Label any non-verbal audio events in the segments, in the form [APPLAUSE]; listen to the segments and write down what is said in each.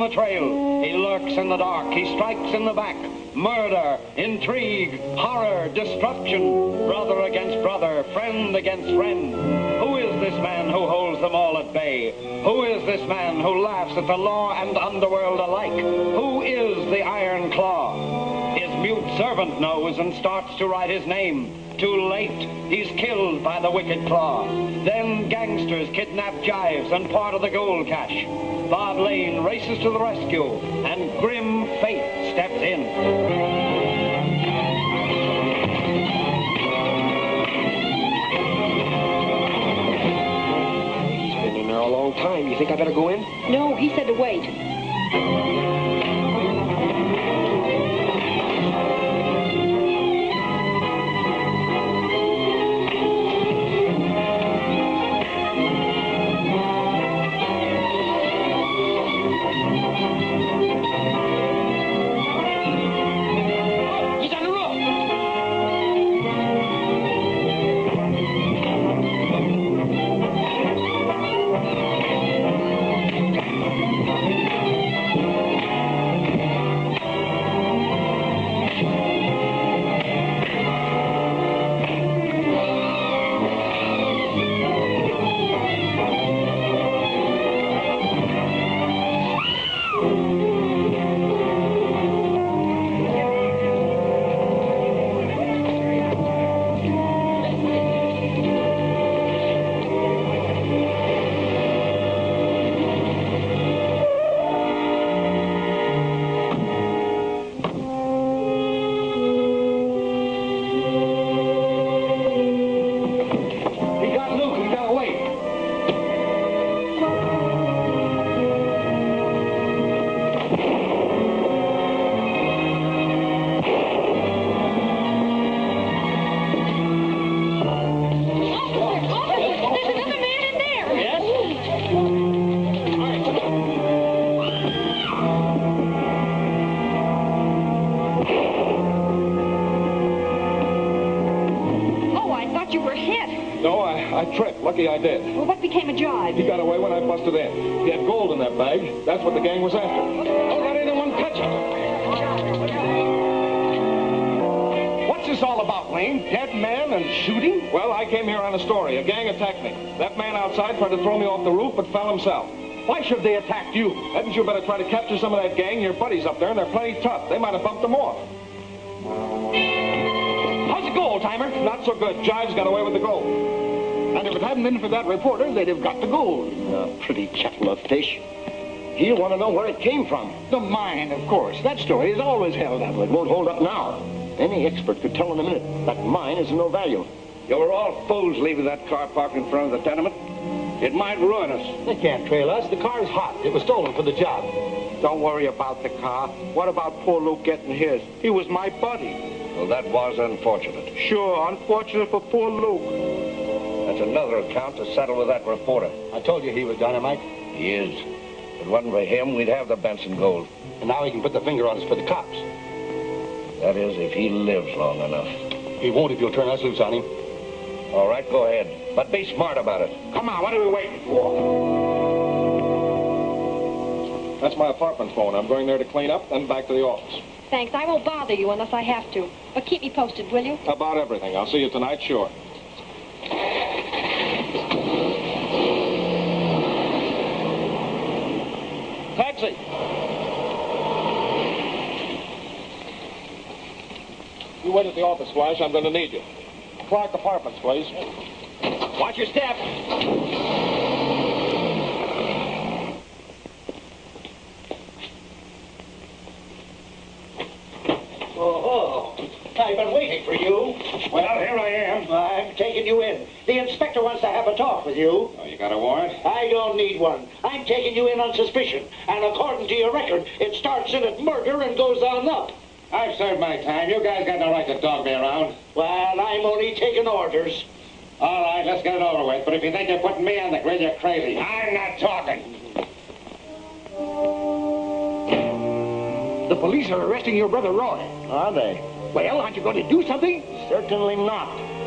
on the trail. He lurks in the dark. He strikes in the back. Murder, intrigue, horror, destruction. Brother against brother, friend against friend. Who is this man who holds them all at bay? Who is this man who laughs at the law and underworld alike? Who is the Iron Claw? His mute servant knows and starts to write his name. Too late, he's killed by the wicked claw. Then gangsters kidnap Jives and part of the gold cache. Bob Lane races to the rescue, and grim fate steps in. He's been in there a long time. You think I better go in? No, he said to wait. I. Lucky I did. Well, what became of Jive? He got away when I busted in. He had gold in that bag. That's what the gang was after. Oh, Don't let anyone touch it. What's this all about, Lane? Dead man and shooting? Well, I came here on a story. A gang attacked me. That man outside tried to throw me off the roof, but fell himself. Why should they attack you? Hadn't you better try to capture some of that gang? Your buddies up there, and they're plenty tough. They might have bumped them off. How's it go, old timer? Not so good. Jives got away with the gold. And if it hadn't been for that reporter, they'd have got the gold. A pretty kettle of fish. He'll want to know where it came from. The mine, of course. That story is always held up. It won't hold up now. Any expert could tell in a minute that mine is of no value. You were all fools leaving that car parked in front of the tenement. It might ruin us. They can't trail us. The car's hot. It was stolen for the job. Don't worry about the car. What about poor Luke getting his? He was my buddy. Well, that was unfortunate. Sure, unfortunate for poor Luke. That's another account to settle with that reporter. I told you he was dynamite. He is. If it wasn't for him, we'd have the Benson gold. And now he can put the finger on us for the cops. That is, if he lives long enough. He won't if you'll turn us loose on him. All right, go ahead. But be smart about it. Come on, what are we waiting for? That's my apartment phone. I'm going there to clean up, then back to the office. Thanks. I won't bother you unless I have to. But keep me posted, will you? About everything. I'll see you tonight, sure. Taxi. You wait at the office, Flash. I'm going to need you. Clark Apartments, please. Watch your step. Oh, I've been waiting for you. Well, here I am. I'm taking you in. The inspector wants to have a talk with you. Oh, you got a warrant? I don't need one. I'm taking you in on suspicion. And according to your record, it starts in at murder and goes on up. I've served my time. You guys got no right to dog me around. Well, I'm only taking orders. All right, let's get it over with. But if you think you're putting me on the grill, you're crazy. I'm not talking. The police are arresting your brother Roy. Are they? Well, aren't you going to do something? Certainly not.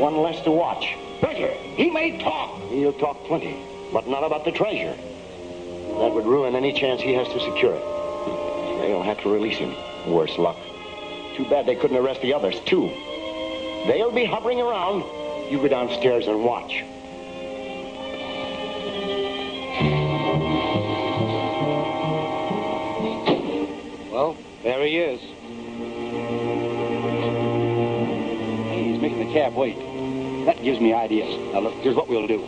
One less to watch. Better. He may talk. He'll talk plenty, but not about the treasure. That would ruin any chance he has to secure it. [LAUGHS] They'll have to release him. Worse luck. Too bad they couldn't arrest the others, too. They'll be hovering around. You go downstairs and watch. Well, there he is. He's making the cab wait. That gives me ideas. Now, look, here's what we'll do.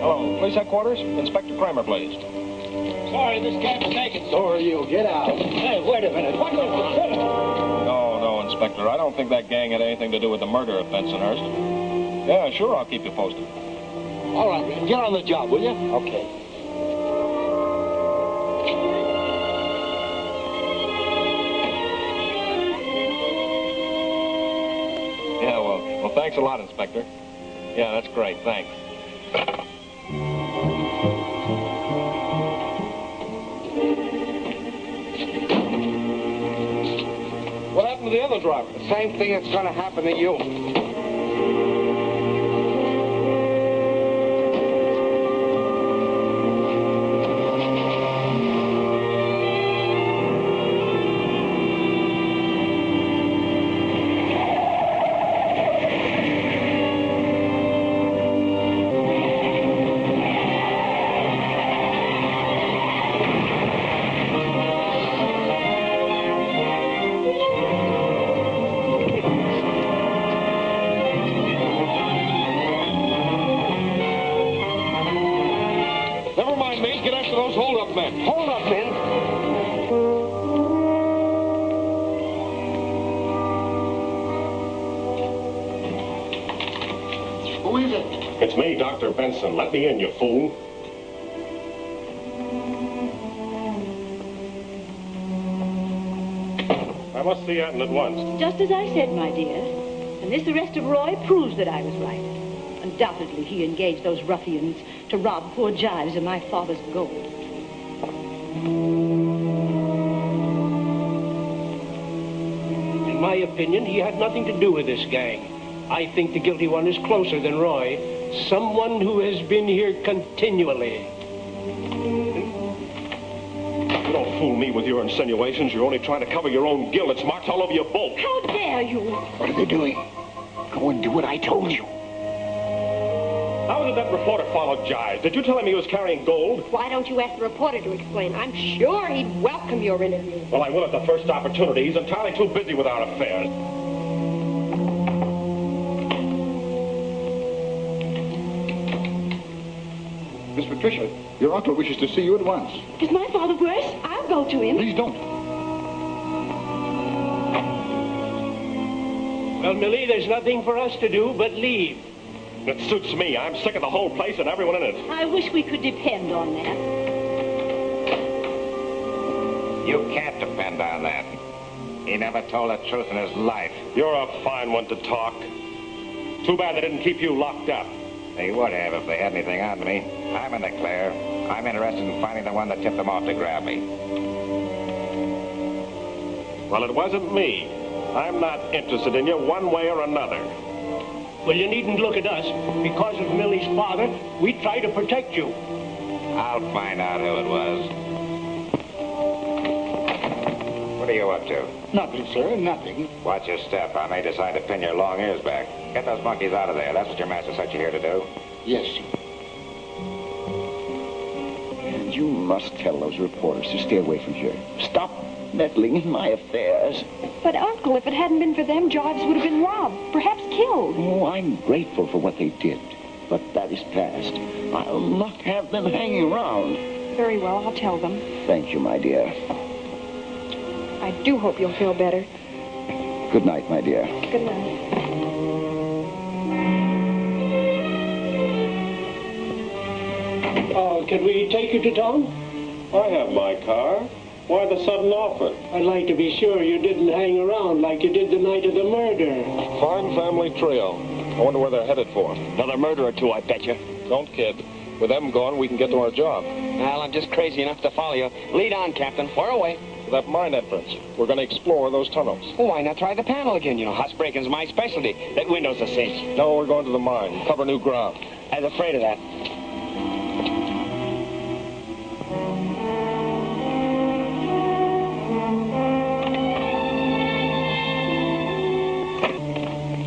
Hello, police headquarters. Inspector Kramer, please. Sorry, this cab's taken. So are you. Get out. Hey, wait a minute. What was the thing? No, no, Inspector. I don't think that gang had anything to do with the murder of Bensonhurst. Yeah, sure, I'll keep you posted. All right, get on the job, will you? Okay. Yeah, well, well, thanks a lot, Inspector. Yeah, that's great. Thanks. What happened to the other driver? The same thing that's going to happen to you. Who is it? It's me, Dr. Benson. Let me in, you fool. I must see Anton at once. Just as I said, my dear. And this arrest of Roy proves that I was right. Undoubtedly, he engaged those ruffians to rob poor Jives of my father's gold. In my opinion, he had nothing to do with this gang. I think the guilty one is closer than Roy. Someone who has been here continually. You don't fool me with your insinuations. You're only trying to cover your own guilt. It's marked all over your boat. How dare you? What are they doing? Go and do what I told you. How did that reporter follow Jives? Did you tell him he was carrying gold? Why don't you ask the reporter to explain? I'm sure he'd welcome your interview. Well, I will at the first opportunity. He's entirely too busy with our affairs. Miss Patricia, your uncle wishes to see you at once. Is my father worse? I'll go to him. Please don't. Well, Millie, there's nothing for us to do but leave. It suits me. I'm sick of the whole place and everyone in it. I wish we could depend on that. You can't depend on that. He never told the truth in his life. You're a fine one to talk. Too bad they didn't keep you locked up. They would have if they had anything on me. I'm in the clear. I'm interested in finding the one that tipped them off to grab me. Well, it wasn't me. I'm not interested in you one way or another. Well, you needn't look at us. Because of Millie's father, we try to protect you. I'll find out who it was. Are you up to? Nothing, sir, nothing. Watch your step. I may decide to pin your long ears back. Get those monkeys out of there. That's what your master sent you here to do. Yes, sir. And you must tell those reporters to stay away from here. Stop meddling in my affairs. But, Uncle, if it hadn't been for them, Jarvis would have been robbed, perhaps killed. Oh, I'm grateful for what they did. But that is past. I'll not have them hanging around. Very well, I'll tell them. Thank you, my dear. I do hope you'll feel better. Good night, my dear. Good night. Oh, can we take you to town? I have my car. Why the sudden offer? I'd like to be sure you didn't hang around like you did the night of the murder. Fine family trio. I wonder where they're headed for. Another murder or two, I bet you. Don't kid. With them gone, we can get to our job. Well, I'm just crazy enough to follow you. Lead on, Captain. Far away. That mine entrance. We're going to explore those tunnels. Well, why not try the panel again? You know, house breaking's my specialty. That window's a cinch. No, we're going to the mine. Cover new ground. I was afraid of that.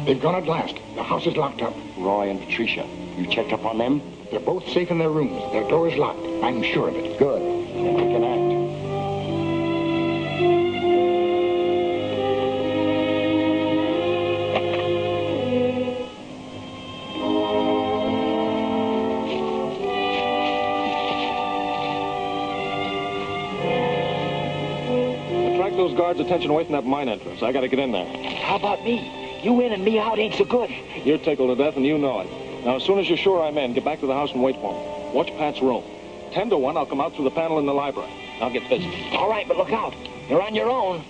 They've gone at last. The house is locked up. Roy and Patricia, you checked up on them? They're both safe in their rooms. Their door is locked. I'm sure of it. Good. Then we can act. Guards' attention away from that mine entrance. I got to get in there. How about me? You in and me out ain't so good. You're tickled to death, and you know it. Now, as soon as you're sure I'm in, get back to the house and wait for me. Watch Pat's room. Ten to one, I'll come out through the panel in the library. I'll get busy. All right, but look out. You're on your own.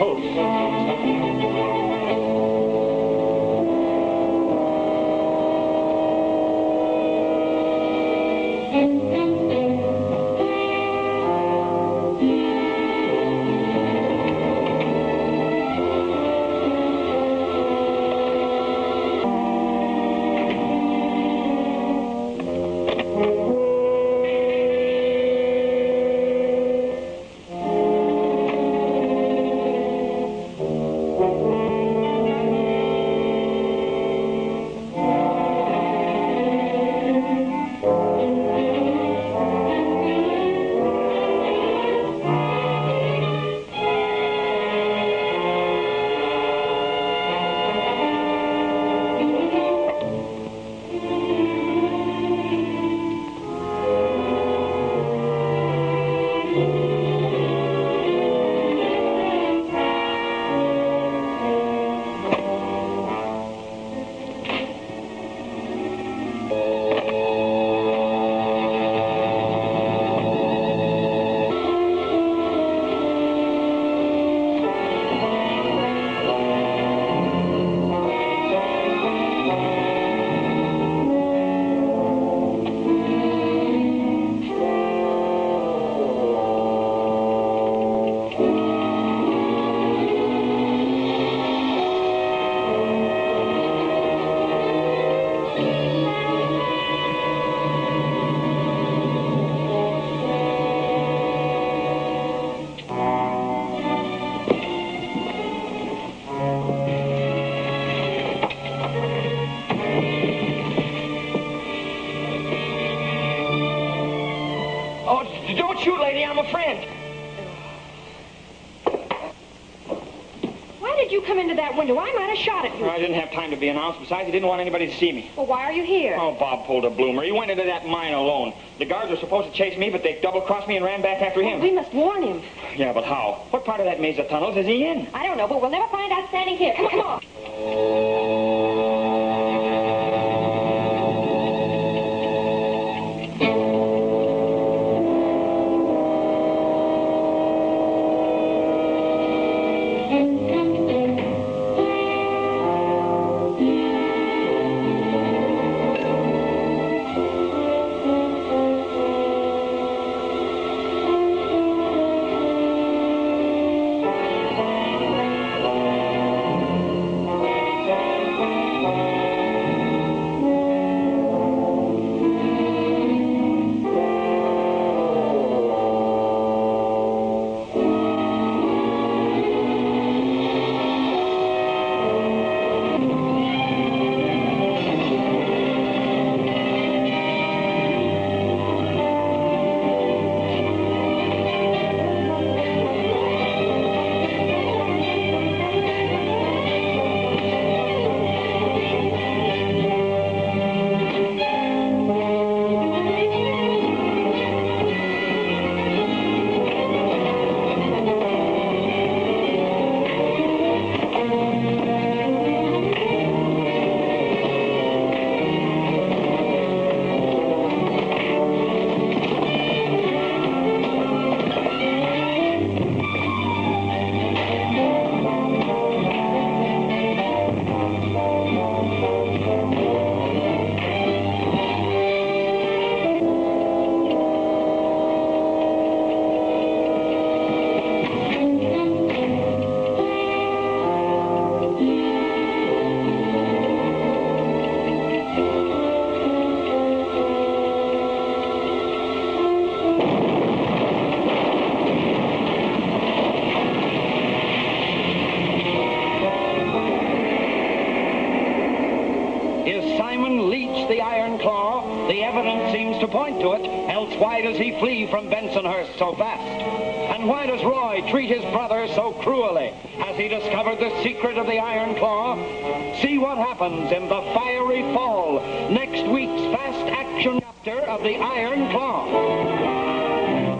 To our did you come into that window? I might have shot at you. I didn't have time to be announced. Besides, he didn't want anybody to see me. Well, why are you here? Oh, Bob pulled a bloomer. He went into that mine alone. The guards were supposed to chase me, but they double-crossed me and ran back after him. We must warn him. Yeah, but how? What part of that maze of tunnels is he in? I don't know, but we'll never find out standing here. Come on, come on. Oh. Point to it, else why does he flee from Bensonhurst so fast? And why does Roy treat his brother so cruelly? Has he discovered the secret of the Iron Claw? See what happens in The Fiery Fall, next week's fast action chapter of the Iron Claw.